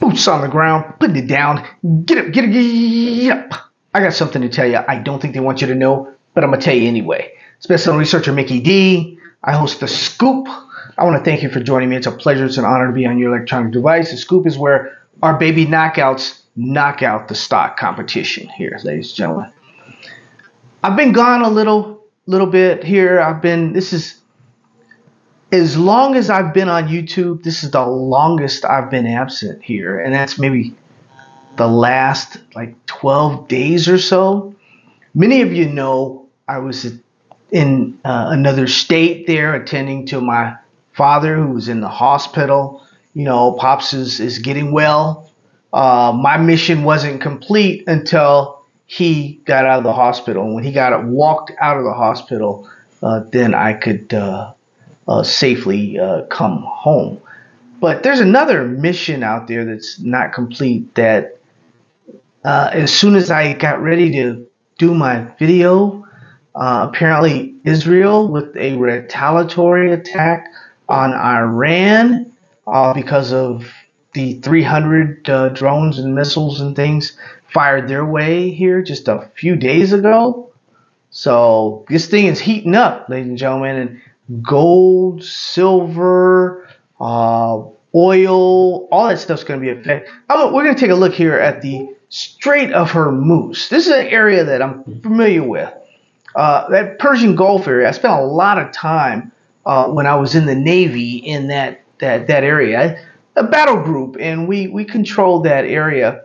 Boots on the ground, putting it down. Get up, get up, get up. I got something to tell you. I don't think they want you to know, but I'm gonna tell you anyway. Special researcher Mickey Dee. I host the Scoop. I want to thank you for joining me. It's a pleasure. It's an honor to be on your electronic device. The Scoop is where our baby knockouts knock out the stock competition here, ladies and gentlemen. I've been gone a little, little bit here. I've been. This is as long as I've been on YouTube, this is the longest I've been absent here, and that's maybe the last like 12 days or so. Many of you know I was in uh, another state there attending to my father who was in the hospital. You know, Pops is, is getting well. Uh, my mission wasn't complete until he got out of the hospital. And when he got walked out of the hospital, uh, then I could uh, safely uh, come home. But there's another mission out there that's not complete. That uh, as soon as I got ready to do my video, uh, apparently Israel with a retaliatory attack on Iran uh, because of the 300 uh, drones and missiles and things fired their way here just a few days ago. So this thing is heating up, ladies and gentlemen, and gold, silver, uh, oil, all that stuff's going to be affected. We're going to take a look here at the Strait of Hormuz. This is an area that I'm familiar with. Uh, that Persian Gulf area. I spent a lot of time uh, when I was in the Navy in that that that area, a battle group, and we we controlled that area.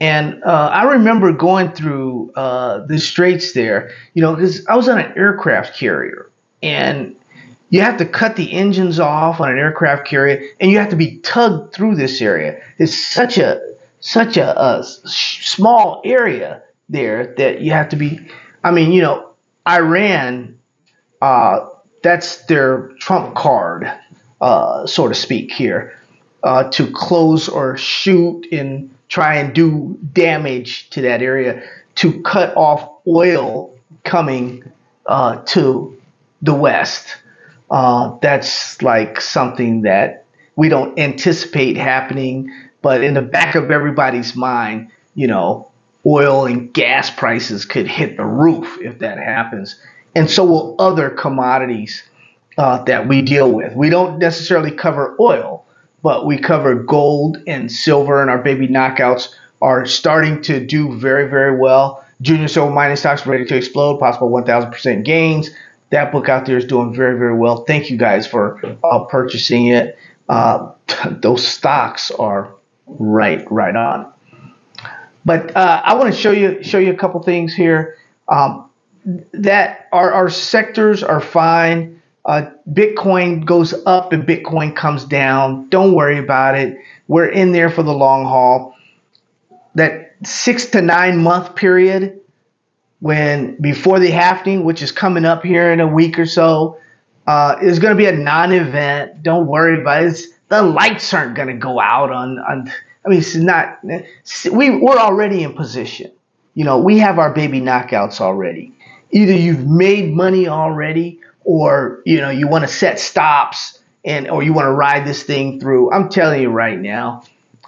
And uh, I remember going through uh, the straits there, you know, because I was on an aircraft carrier, and you have to cut the engines off on an aircraft carrier and you have to be tugged through this area. It's such a such a, a small area there that you have to be i mean you know iran uh, that's their trump card uh, so to speak here uh, to close or shoot and try and do damage to that area to cut off oil coming uh, to the west uh, that's like something that we don't anticipate happening, but in the back of everybody's mind, you know, oil and gas prices could hit the roof if that happens. And so will other commodities uh, that we deal with. We don't necessarily cover oil, but we cover gold and silver, and our baby knockouts are starting to do very, very well. Junior silver mining stocks ready to explode, possible 1,000% gains that book out there is doing very, very well. Thank you guys for uh, purchasing it. Uh, those stocks are right, right on. But uh, I want to show you show you a couple things here. Um, that our, our sectors are fine. Uh, Bitcoin goes up and Bitcoin comes down. Don't worry about it. We're in there for the long haul. That six to nine month period when before the halving, which is coming up here in a week or so, uh, is going to be a non-event. Don't worry about it. It's, the lights aren't going to go out on, on. I mean, it's not. We we're already in position. You know, we have our baby knockouts already. Either you've made money already, or you know you want to set stops and or you want to ride this thing through. I'm telling you right now,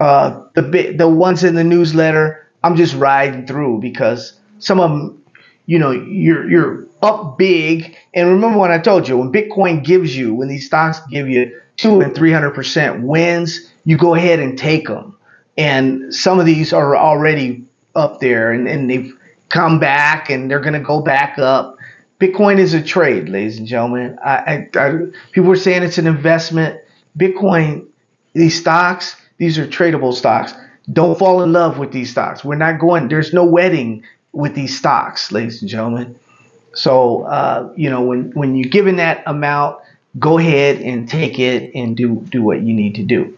uh, the the ones in the newsletter, I'm just riding through because some of them, you know, you're you're up big. And remember what I told you, when Bitcoin gives you, when these stocks give you two and three hundred percent wins, you go ahead and take them. And some of these are already up there, and, and they've come back, and they're going to go back up. Bitcoin is a trade, ladies and gentlemen. I, I, I, people are saying it's an investment. Bitcoin, these stocks, these are tradable stocks. Don't fall in love with these stocks. We're not going. There's no wedding with these stocks, ladies and gentlemen. So, uh, you know, when, when you're given that amount, go ahead and take it and do, do what you need to do.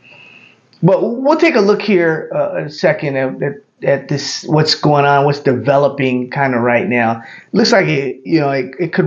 But we'll take a look here uh, a second at, at, at, this, what's going on, what's developing kind of right now. It looks like it, you know, it, it could,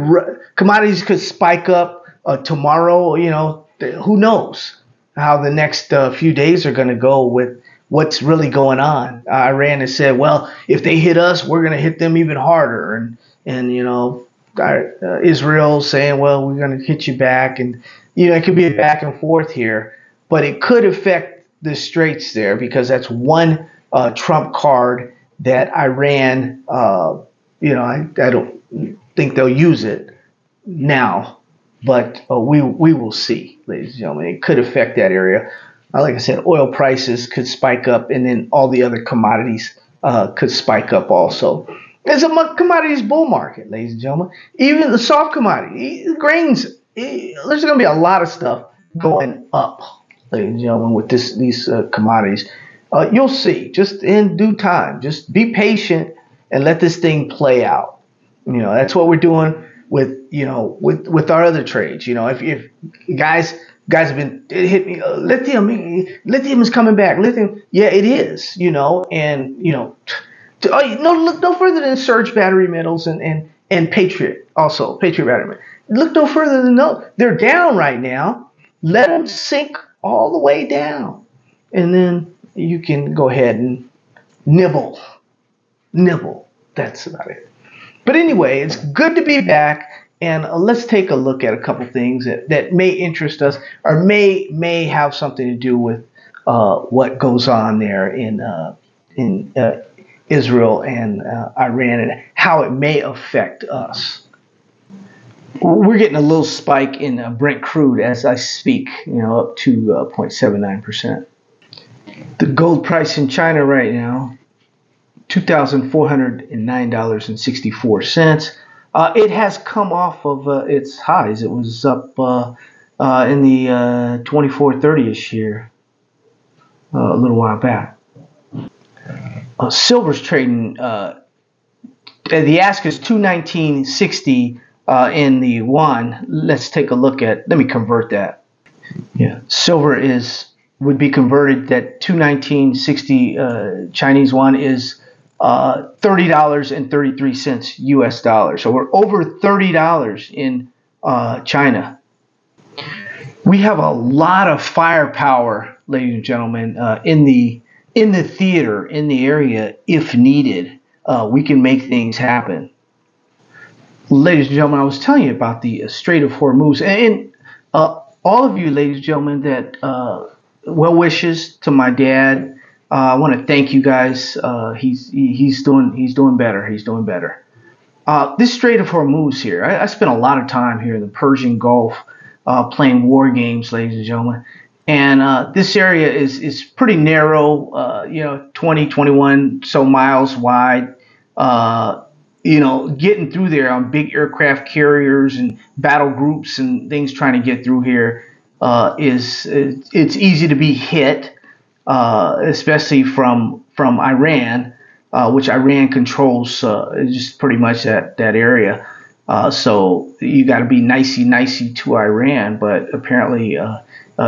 commodities could spike up uh, tomorrow, you know, who knows how the next uh, few days are going to go with what's really going on. Iran has said, well, if they hit us, we're going to hit them even harder. And, and you know, uh, Israel saying, well, we're going to hit you back. And, you know, it could be a back and forth here, but it could affect the straits there because that's one uh, trump card that Iran, uh, you know, I, I don't think they'll use it now, but uh, we we will see, ladies and gentlemen. It could affect that area. Uh, like I said, oil prices could spike up, and then all the other commodities uh, could spike up also. It's a commodities bull market, ladies and gentlemen. Even the soft commodity, grains, there's going to be a lot of stuff going up, ladies and gentlemen, with this these uh, commodities. Uh, you'll see, just in due time. Just be patient and let this thing play out. You know, that's what we're doing with you know with with our other trades. You know, if if guys guys have been it hit me uh, lithium lithium is coming back. Lithium yeah it is you know and you know oh, no look no further than surge battery metals and and and patriot also patriot battery look no further than those they're down right now. Let them sink all the way down. And then you can go ahead and nibble nibble. That's about it. But anyway it's good to be back and uh, let's take a look at a couple things that, that may interest us or may may have something to do with uh, what goes on there in uh, in uh, Israel and uh, Iran and how it may affect us. We're getting a little spike in uh, Brent crude as I speak, you know, up to 0.79 percent. The gold price in China right now, two thousand four hundred and nine dollars and sixty four cents. Uh, it has come off of uh, its highs. It was up uh, uh in the uh, 2430ish here uh, a little while back. silver's trading. the ask is 219.60 in the one. Let's take a look at. Let me convert that. Yeah, silver is would be converted. That 219.60 Chinese one is uh, $30.33 US dollars. So we're over $30 in uh, China. We have a lot of firepower, ladies and gentlemen, uh, in the in the theater, in the area, if needed. Uh, we can make things happen. Ladies and gentlemen, I was telling you about the Strait of Hormuz, and uh, all of you, ladies and gentlemen, that uh, well wishes to my dad uh, I want to thank you guys. Uh, he's he's doing he's doing better. He's doing better. Uh, this Strait of Hormuz here. I, I, spent a lot of time here in the Persian Gulf uh, playing war games, ladies and gentlemen. And uh, this area is is pretty narrow. Uh, you know, 20, 21 so miles wide. you know, getting through there on big aircraft carriers and battle groups and things trying to get through here is it's easy to be hit. Uh, especially from from Iran, uh, which Iran controls uh, just pretty much that that area. Uh, so you got to be nicey nicey to Iran, but apparently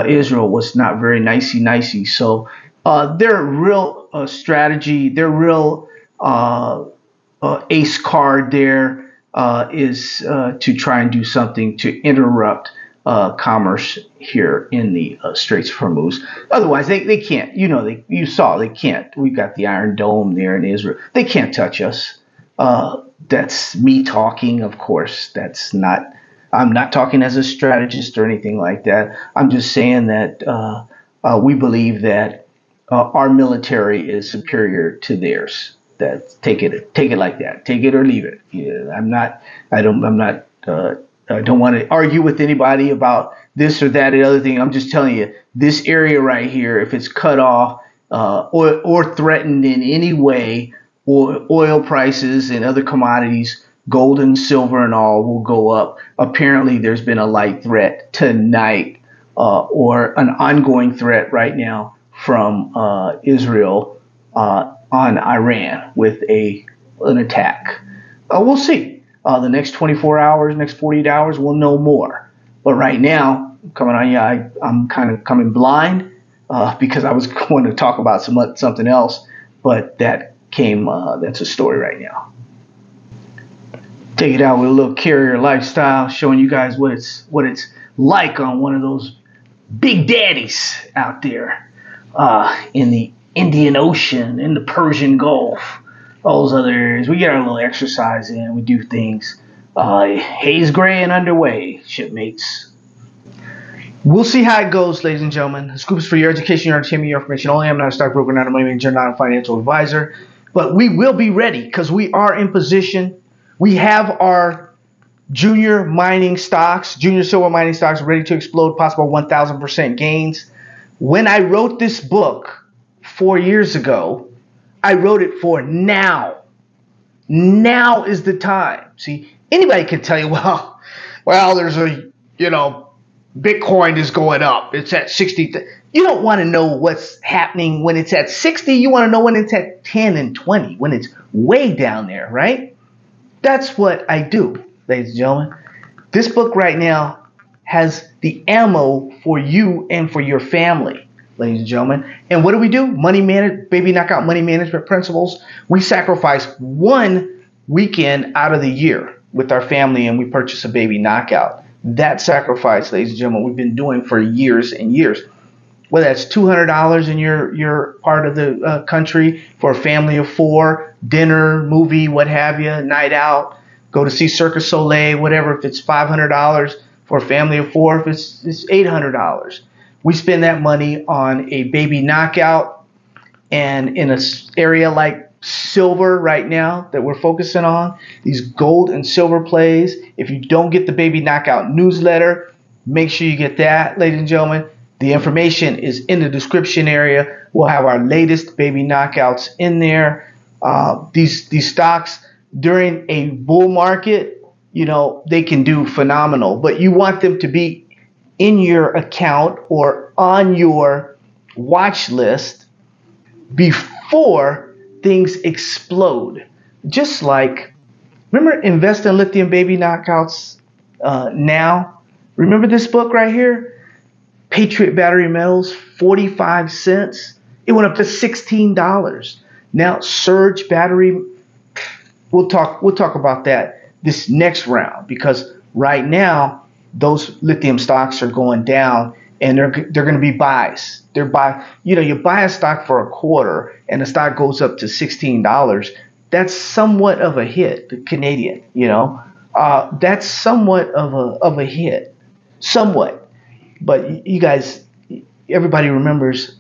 Israel was not very nicey nicey. So their real strategy, their real ace card there is to try and do something to interrupt uh, commerce here in the uh, Straits of Hormuz. Otherwise, they, they can't. You know, they you saw they can't. We've got the Iron Dome there in Israel. They can't touch us. Uh, that's me talking, of course. That's not. I'm not talking as a strategist or anything like that. I'm just saying that uh, uh, we believe that uh, our military is superior to theirs. That take it take it like that. Take it or leave it. Yeah, I'm not. I don't. I'm not I don't want to argue with anybody about this or that or other thing. I'm just telling you, this area right here, if it's cut off uh, or, or threatened in any way, or oil prices and other commodities, gold and silver and all, will go up. Apparently, there's been a light threat tonight uh, or an ongoing threat right now from uh, Israel uh, on Iran with a an attack. Uh, we'll see. Uh, the next 24 hours, next 48 hours, we'll know more. But right now, coming on, yeah, I, I'm kind of coming blind uh, because I was going to talk about some something else, but that came. Uh, that's a story right now. Take it out with a little carrier lifestyle, showing you guys what it's what it's like on one of those big daddies out there uh, in the Indian Ocean, in the Persian Gulf all those other areas. We get our little exercise in. We do things. Uh, haze gray and underway, shipmates. We'll see how it goes, ladies and gentlemen. The scoop is for your education, your entertainment, your information only. I'm not a stockbroker, not a money manager, not a financial advisor. But we will be ready because we are in position. We have our junior mining stocks, junior silver mining stocks ready to explode, possible 1,000% gains. When I wrote this book four years ago, I wrote it for now. Now is the time. See, anybody can tell you, well, well, there's a, you know, Bitcoin is going up. It's at 60. You don't want to know what's happening when it's at 60. You want to know when it's at 10 and 20, when it's way down there, right? That's what I do, ladies and gentlemen. This book right now has the ammo for you and for your family, ladies and gentlemen. And what do we do? Money manage, baby knockout money management principles. We sacrifice one weekend out of the year with our family and we purchase a baby knockout that sacrifice, ladies and gentlemen, we've been doing for years and years. Whether that's two hundred dollars in your your part of the uh, country for a family of four, dinner, movie, what have you, night out, go to see Circus Soleil, whatever. If it's five hundred dollars for a family of four, if it's it's eight hundred dollars, we spend that money on a baby knockout, and in a area like silver right now that we're focusing on, these gold and silver plays. If you don't get the Baby Knockout newsletter, make sure you get that, ladies and gentlemen. The information is in the description area. We'll have our latest Baby Knockouts in there. Uh, these these stocks during a bull market, you know, they can do phenomenal, but you want them to be in your account or on your watch list before things explode. Just like, remember Invest in Lithium Baby Knockouts uh, Now? Remember this book right here? Patriot Battery Metals, 45 cents. It went up to $16. Now Surge Battery, we'll talk we'll talk about that this next round because right now those lithium stocks are going down and they're they're going to be buys. They're buy. You know, you buy a stock for a quarter, and the stock goes up to sixteen dollars. That's somewhat of a hit. The Canadian, you know, uh, that's somewhat of a of a hit, somewhat. But you guys, everybody remembers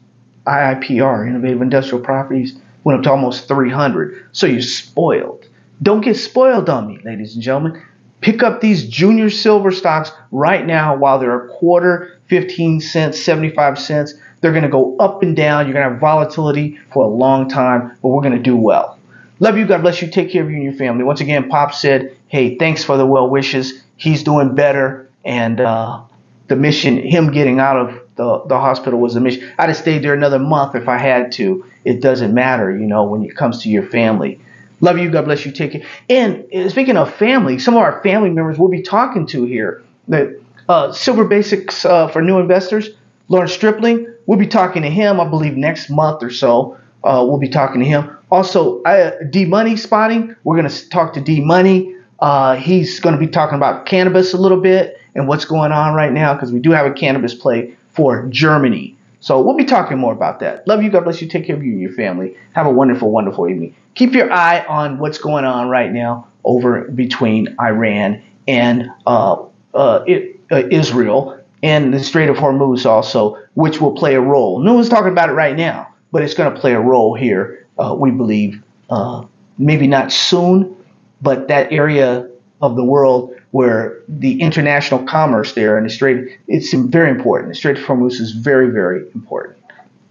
IIPR, Innovative Industrial Properties, went up to almost 300. So you're spoiled. Don't get spoiled on me, ladies and gentlemen. Pick up these junior silver stocks right now while they're a quarter, 15 cents, 75 cents. They're going to go up and down. You're going to have volatility for a long time, but we're going to do well. Love you. God bless you. Take care of you and your family. Once again, Pop said, hey, thanks for the well wishes. He's doing better. And uh, the mission, him getting out of the, the hospital was a mission. I'd have stayed there another month if I had to. It doesn't matter, you know, when it comes to your family. Love you. God bless you. Take care. And uh, speaking of family, some of our family members we'll be talking to here. The uh, Silver Basics uh, for new investors, Lawrence Stripling. We'll be talking to him, I believe, next month or so. Uh, we'll be talking to him. Also, D Money spotting. We're going to talk to D Money. Uh, he's going to be talking about cannabis a little bit and what's going on right now because we do have a cannabis play for Germany. So we'll be talking more about that. Love you. God bless you. Take care of you and your family. Have a wonderful, wonderful evening. Keep your eye on what's going on right now over between Iran and uh, uh, it, uh, Israel and the Strait of Hormuz also, which will play a role. No one's talking about it right now, but it's going to play a role here, uh, we believe. Uh, maybe not soon, but that area of the world where the international commerce there and the Strait, it's very important. The Strait of Hormuz is very, very important.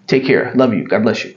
Take care. Love you. God bless you.